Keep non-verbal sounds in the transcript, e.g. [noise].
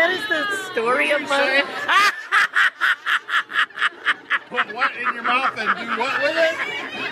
that is the story of my. [laughs] Put what in your mouth and do what with it?